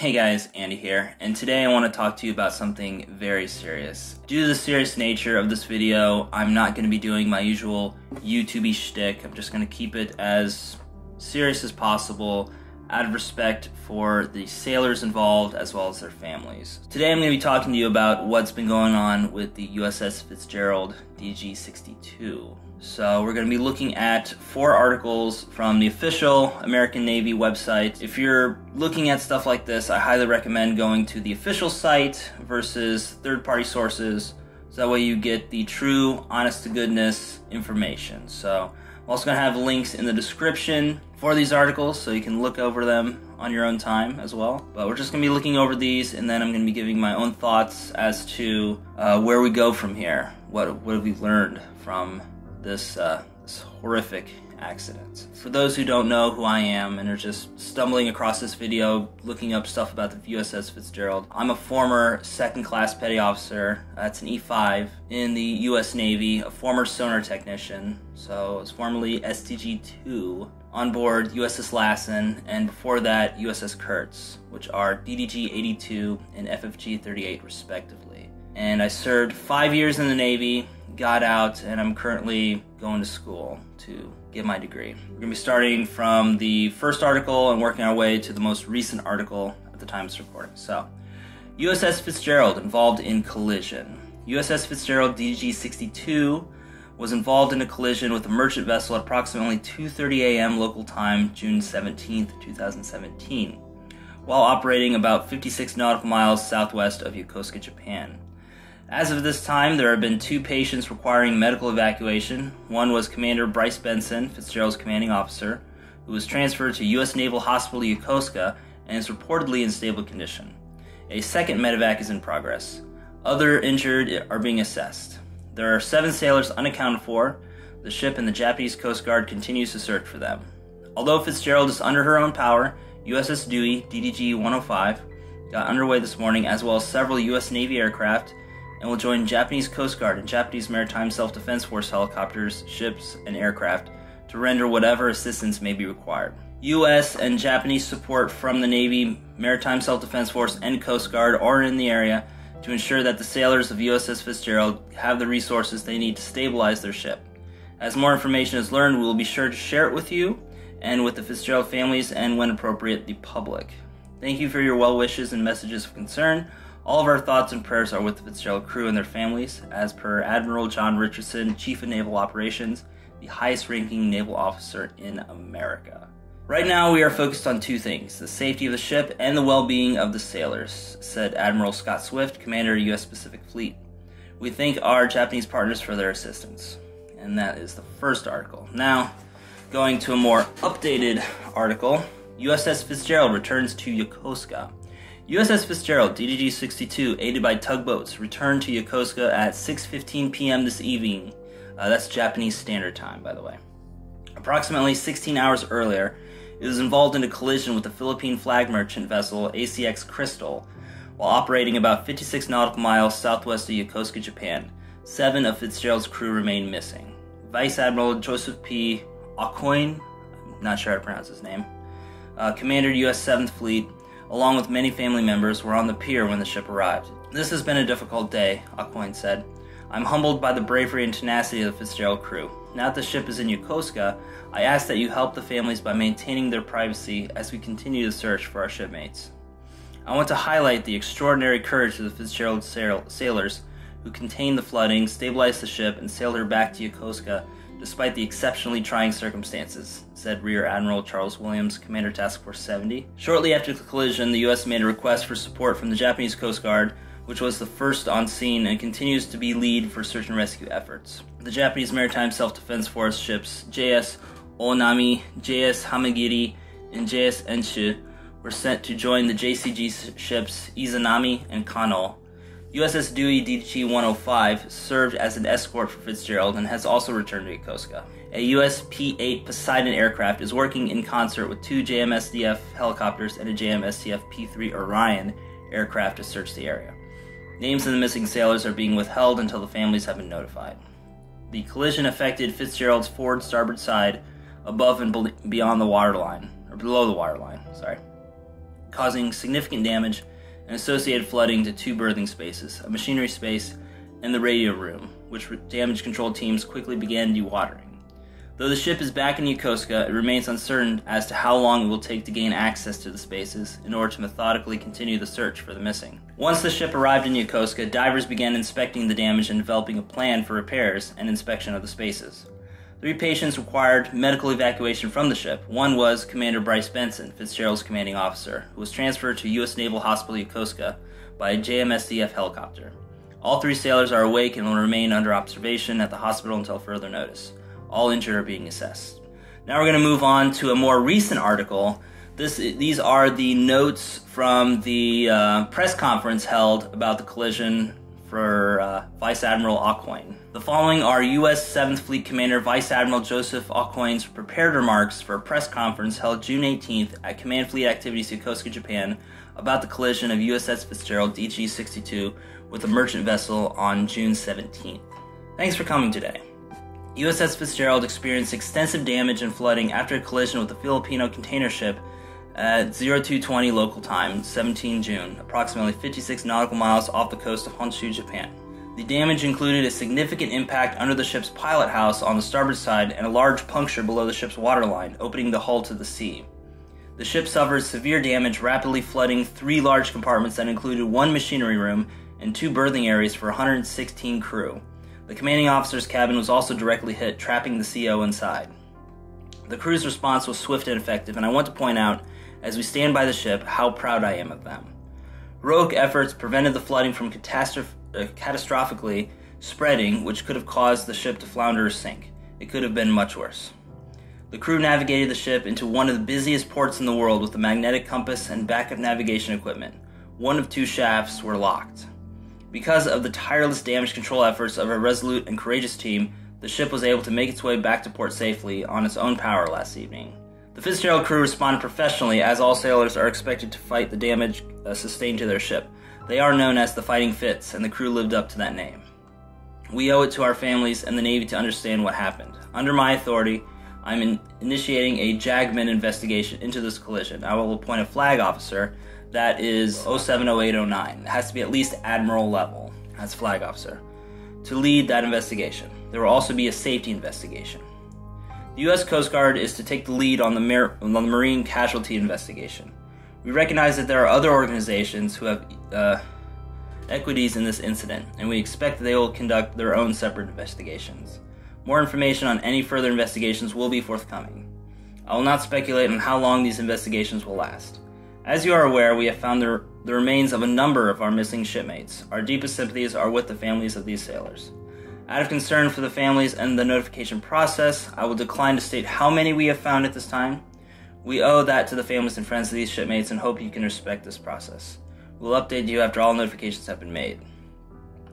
Hey guys, Andy here, and today I want to talk to you about something very serious. Due to the serious nature of this video, I'm not going to be doing my usual YouTube shtick. I'm just going to keep it as serious as possible out of respect for the sailors involved as well as their families. Today I'm going to be talking to you about what's been going on with the USS Fitzgerald DG 62. So we're going to be looking at four articles from the official American Navy website. If you're looking at stuff like this, I highly recommend going to the official site versus third-party sources. So that way you get the true, honest to goodness information. So I'm also going to have links in the description for these articles so you can look over them on your own time as well. But we're just going to be looking over these and then I'm going to be giving my own thoughts as to uh, where we go from here. What, what have we learned from this, uh, this horrific accident. For those who don't know who I am and are just stumbling across this video looking up stuff about the USS Fitzgerald, I'm a former second class petty officer, that's an E5, in the US Navy, a former sonar technician, so I was formerly STG 2 on board USS Lassen, and before that USS Curts, which are DDG 82 and FFG 38 respectively. And I served five years in the Navy, got out and I'm currently going to school to get my degree. We're going to be starting from the first article and working our way to the most recent article at the time of this recording. So, USS Fitzgerald involved in collision. USS Fitzgerald DG-62 was involved in a collision with a merchant vessel at approximately 2:30 a.m. local time, June 17, 2017, while operating about 56 nautical miles southwest of Yokosuka, Japan. As of this time, there have been two patients requiring medical evacuation. One was Commander Bryce Benson, Fitzgerald's commanding officer, who was transferred to U.S. Naval Hospital Yokosuka and is reportedly in stable condition. A second medevac is in progress. Other injured are being assessed. There are seven sailors unaccounted for. The ship and the Japanese Coast Guard continues to search for them. Although Fitzgerald is under her own power, USS Dewey DDG 105 got underway this morning, as well as several U.S. Navy aircraft and will join Japanese Coast Guard and Japanese Maritime Self Defense Force helicopters, ships, and aircraft to render whatever assistance may be required. U.S. and Japanese support from the Navy, Maritime Self Defense Force, and Coast Guard are in the area to ensure that the sailors of USS Fitzgerald have the resources they need to stabilize their ship. As more information is learned, we will be sure to share it with you and with the Fitzgerald families and, when appropriate, the public. Thank you for your well wishes and messages of concern. All of our thoughts and prayers are with the Fitzgerald crew and their families, as per Admiral John Richardson, Chief of Naval Operations, the highest ranking naval officer in America. Right now, we are focused on two things the safety of the ship and the well being of the sailors, said Admiral Scott Swift, Commander U.S. Pacific Fleet. We thank our Japanese partners for their assistance. And that is the first article. Now, going to a more updated article USS Fitzgerald returns to Yokosuka. USS Fitzgerald DDG-62, aided by tugboats, returned to Yokosuka at 6:15 p.m. this evening. Uh, that's Japanese Standard Time, by the way. Approximately 16 hours earlier, it was involved in a collision with the Philippine flag merchant vessel ACX Crystal while operating about 56 nautical miles southwest of Yokosuka, Japan. Seven of Fitzgerald's crew remain missing. Vice Admiral Joseph P. Aucoin, I'm not sure how to pronounce his name, uh, Commander U.S. 7th Fleet, along with many family members, were on the pier when the ship arrived. This has been a difficult day, Aucoin said. I'm humbled by the bravery and tenacity of the Fitzgerald crew. Now that the ship is in Yokosuka, I ask that you help the families by maintaining their privacy as we continue the search for our shipmates. I want to highlight the extraordinary courage of the Fitzgerald sailors who contained the flooding, stabilized the ship, and sailed her back to Yokosuka despite the exceptionally trying circumstances, said Rear Admiral Charles Williams, Commander Task Force 70. Shortly after the collision, the U.S. made a request for support from the Japanese Coast Guard, which was the first on scene and continues to be lead for search and rescue efforts. The Japanese Maritime Self Defense Force ships JS Onami, JS Hamagiri, and JS Enshu were sent to join the JCG ships Izanami and Kano USS Dewey DG-105 served as an escort for Fitzgerald and has also returned to Yokosuka. A US P-8 Poseidon aircraft is working in concert with two JMSDF helicopters and a JMSDF P-3 Orion aircraft to search the area. Names of the missing sailors are being withheld until the families have been notified. The collision affected Fitzgerald's forward starboard side above and beyond the waterline, or below the waterline, sorry. causing significant damage and associated flooding to two berthing spaces, a machinery space, and the radio room, which damage control teams quickly began dewatering. Though the ship is back in Yokosuka, it remains uncertain as to how long it will take to gain access to the spaces in order to methodically continue the search for the missing. Once the ship arrived in Yokosuka, divers began inspecting the damage and developing a plan for repairs and inspection of the spaces. Three patients required medical evacuation from the ship. One was Commander Bryce Benson, Fitzgerald's commanding officer, who was transferred to U.S. Naval Hospital Yokosuka by a JMSDF helicopter. All three sailors are awake and will remain under observation at the hospital until further notice. All injured are being assessed. Now we're going to move on to a more recent article. This, these are the notes from the uh, press conference held about the collision for uh, Vice Admiral Aucoin. The following are U.S. 7th Fleet Commander Vice Admiral Joseph Aucoin's prepared remarks for a press conference held June 18th at Command Fleet Activities Yokosuka, Japan, about the collision of USS Fitzgerald DG 62 with a merchant vessel on June 17th. Thanks for coming today. USS Fitzgerald experienced extensive damage and flooding after a collision with a Filipino container ship at 0220 local time, 17 June, approximately 56 nautical miles off the coast of Honshu, Japan. The damage included a significant impact under the ship's pilot house on the starboard side and a large puncture below the ship's waterline, opening the hull to the sea. The ship suffered severe damage, rapidly flooding three large compartments that included one machinery room and two berthing areas for 116 crew. The commanding officer's cabin was also directly hit, trapping the CO inside. The crew's response was swift and effective, and I want to point out, as we stand by the ship, how proud I am of them. Heroic efforts prevented the flooding from catastroph- uh, catastrophically spreading, which could have caused the ship to flounder or sink. It could have been much worse. The crew navigated the ship into one of the busiest ports in the world with a magnetic compass and backup navigation equipment. One of two shafts were locked. Because of the tireless damage control efforts of a resolute and courageous team, the ship was able to make its way back to port safely on its own power last evening. The Fitzgerald crew responded professionally, as all sailors are expected to fight the damage uh, sustained to their ship. They are known as the Fighting Fitz, and the crew lived up to that name. We owe it to our families and the Navy to understand what happened. Under my authority, I'm in initiating a JAGMAN investigation into this collision. I will appoint a flag officer that is 070809. It has to be at least admiral level as flag officer to lead that investigation. There will also be a safety investigation. The U.S. Coast Guard is to take the lead on the, Mar- on the marine casualty investigation. We recognize that there are other organizations who have uh, equities in this incident, and we expect that they will conduct their own separate investigations. More information on any further investigations will be forthcoming. I will not speculate on how long these investigations will last. As you are aware, we have found the, the remains of a number of our missing shipmates. Our deepest sympathies are with the families of these sailors. Out of concern for the families and the notification process, I will decline to state how many we have found at this time. We owe that to the families and friends of these shipmates and hope you can respect this process. We'll update you after all notifications have been made.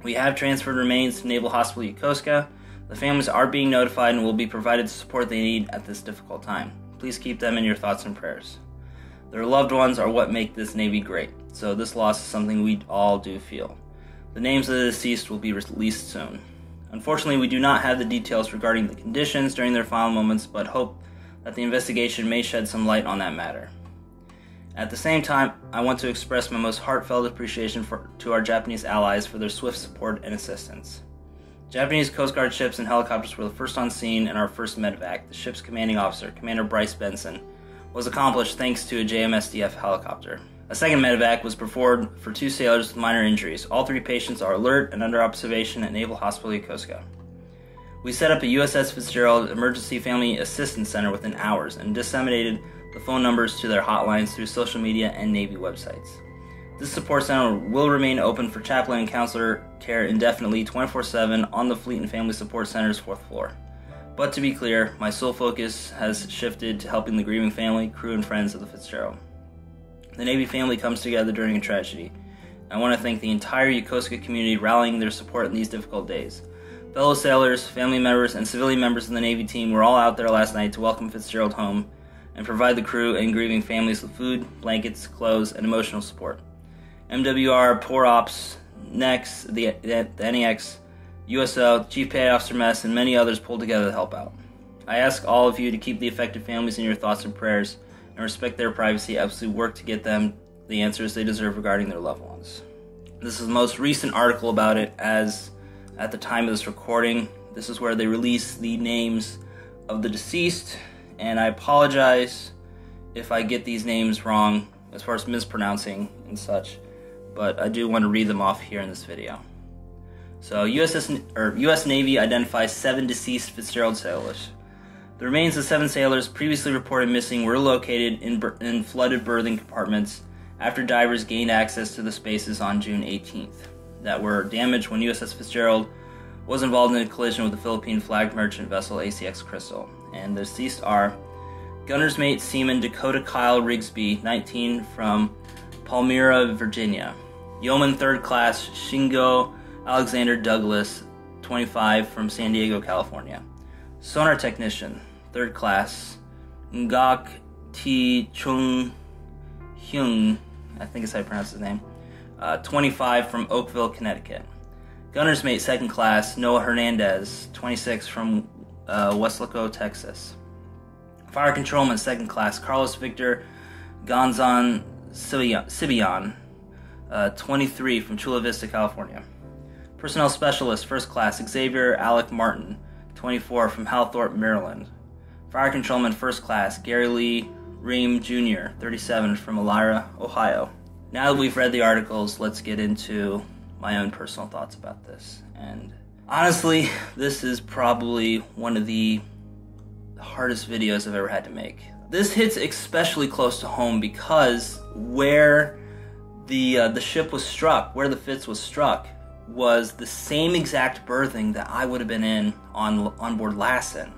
We have transferred remains to Naval Hospital Yokosuka. The families are being notified and will be provided the support they need at this difficult time. Please keep them in your thoughts and prayers. Their loved ones are what make this Navy great, so this loss is something we all do feel. The names of the deceased will be released soon. Unfortunately, we do not have the details regarding the conditions during their final moments, but hope that the investigation may shed some light on that matter. At the same time, I want to express my most heartfelt appreciation for, to our Japanese allies for their swift support and assistance. Japanese Coast Guard ships and helicopters were the first on scene and our first medevac. The ship's commanding officer, Commander Bryce Benson, was accomplished thanks to a JMSDF helicopter. A second medevac was performed for two sailors with minor injuries. All three patients are alert and under observation at Naval Hospital Yokosuka. We set up a USS Fitzgerald Emergency Family Assistance Center within hours and disseminated the phone numbers to their hotlines through social media and Navy websites. This support center will remain open for chaplain and counselor care indefinitely 24 7 on the Fleet and Family Support Center's fourth floor. But to be clear, my sole focus has shifted to helping the grieving family, crew, and friends of the Fitzgerald. The Navy family comes together during a tragedy. I want to thank the entire Yokosuka community rallying their support in these difficult days. Fellow sailors, family members, and civilian members of the Navy team were all out there last night to welcome Fitzgerald home and provide the crew and grieving families with food, blankets, clothes, and emotional support. MWR, Port Ops, NEX, the, the, the NEX, USO, Chief Petty Officer Mess, and many others pulled together to help out. I ask all of you to keep the affected families in your thoughts and prayers and respect their privacy absolutely work to get them the answers they deserve regarding their loved ones. This is the most recent article about it, as at the time of this recording, this is where they release the names of the deceased, and I apologize if I get these names wrong as far as mispronouncing and such, but I do want to read them off here in this video. So, USS, or US Navy identifies seven deceased Fitzgerald sailors. The remains of seven sailors previously reported missing were located in, in flooded berthing compartments after divers gained access to the spaces on June 18th that were damaged when USS Fitzgerald was involved in a collision with the Philippine flagged merchant vessel ACX Crystal. And the deceased are gunner's mate Seaman Dakota Kyle Rigsby, 19, from Palmyra, Virginia. Yeoman third class Shingo Alexander Douglass, 25, from San Diego, California. Sonar technician, third class Ngak T. Chung Hyung, I think is how you pronounce his name, uh, 25, from Oakville, Connecticut. Gunner's mate, second class Noah Hernandez, 26, from uh, Weslaco, Texas. Fire controlman, second class Carlos Victor Ganzon Sibayan, uh, 23, from Chula Vista, California. Personnel Specialist, First Class, Xavier Alec Martin, 24, from Halethorpe, Maryland. Fire Controlman, First Class, Gary Lee Rehm Jr., 37, from Elmira, Ohio. Now that we've read the articles, let's get into my own personal thoughts about this. And honestly, this is probably one of the hardest videos I've ever had to make. This hits especially close to home because where the uh, the ship was struck, where the Fitz was struck, was the same exact berthing that I would have been in on on board Lassen.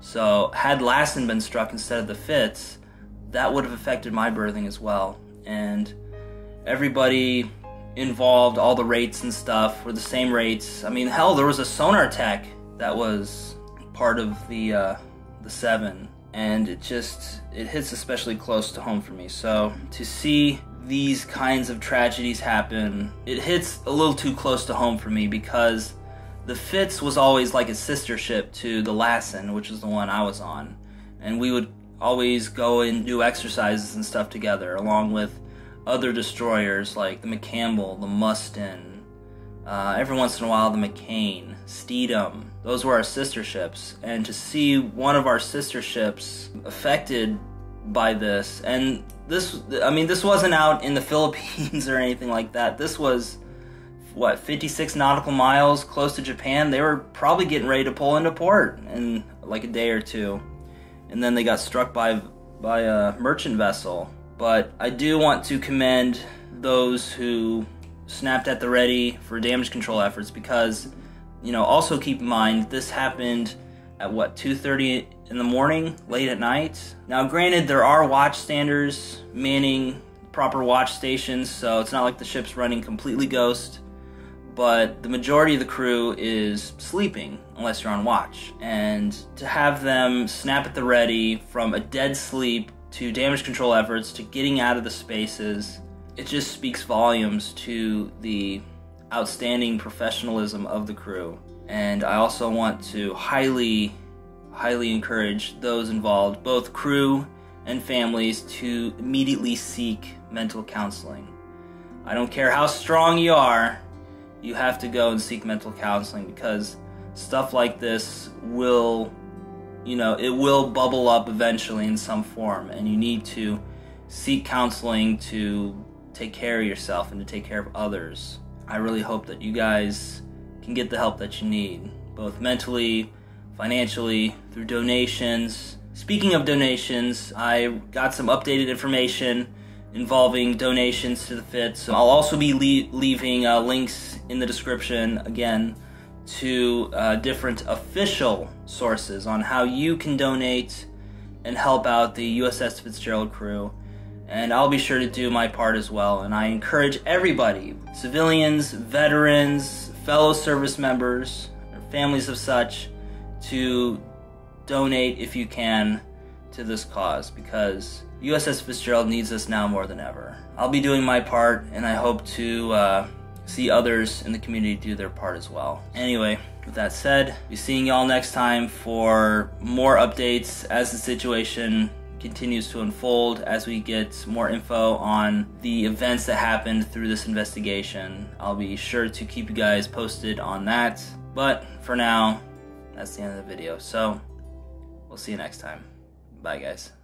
So had Lassen been struck instead of the Fitz, that would have affected my berthing as well. And everybody involved, all the rates and stuff were the same rates. I mean, hell, there was a sonar tech that was part of the uh, the seven, and it just it hits especially close to home for me. So to see these kinds of tragedies happen, it hits a little too close to home for me because the Fitz was always like a sister ship to the Lassen, which is the one I was on. And we would always go and do exercises and stuff together, along with other destroyers like the McCampbell, the Mustin, uh, every once in a while the McCain, Stethem. Those were our sister ships. And to see one of our sister ships affected by this, and this I mean this wasn't out in the Philippines or anything like that. This was what 56 nautical miles close to Japan. They were probably getting ready to pull into port in like a day or two, and then they got struck by by a merchant vessel. But I do want to commend those who snapped at the ready for damage control efforts because you know also keep in mind this happened at what 2:30 in the morning, late at night. Now, granted, there are watchstanders manning proper watch stations, so it's not like the ship's running completely ghost. But the majority of the crew is sleeping unless you're on watch. And to have them snap at the ready from a dead sleep to damage control efforts to getting out of the spaces, it just speaks volumes to the outstanding professionalism of the crew. And I also want to highly highly encourage those involved, both crew and families, to immediately seek mental counseling. I don't care how strong you are, you have to go and seek mental counseling because stuff like this will, you know, it will bubble up eventually in some form, and you need to seek counseling to take care of yourself and to take care of others. I really hope that you guys can get the help that you need, both mentally, financially through donations. Speaking of donations, I got some updated information involving donations to the Fitz. I'll also be le- leaving uh, links in the description again to uh, different official sources on how you can donate and help out the USS Fitzgerald crew. And I'll be sure to do my part as well. And I encourage everybody civilians, veterans, fellow service members, families of such to donate if you can to this cause because USS Fitzgerald needs us now more than ever. I'll be doing my part and I hope to uh, see others in the community do their part as well. Anyway, with that said, be seeing y'all next time for more updates as the situation continues to unfold, as we get more info on the events that happened through this investigation, I'll be sure to keep you guys posted on that. But for now, that's the end of the video. So we'll see you next time. Bye, guys.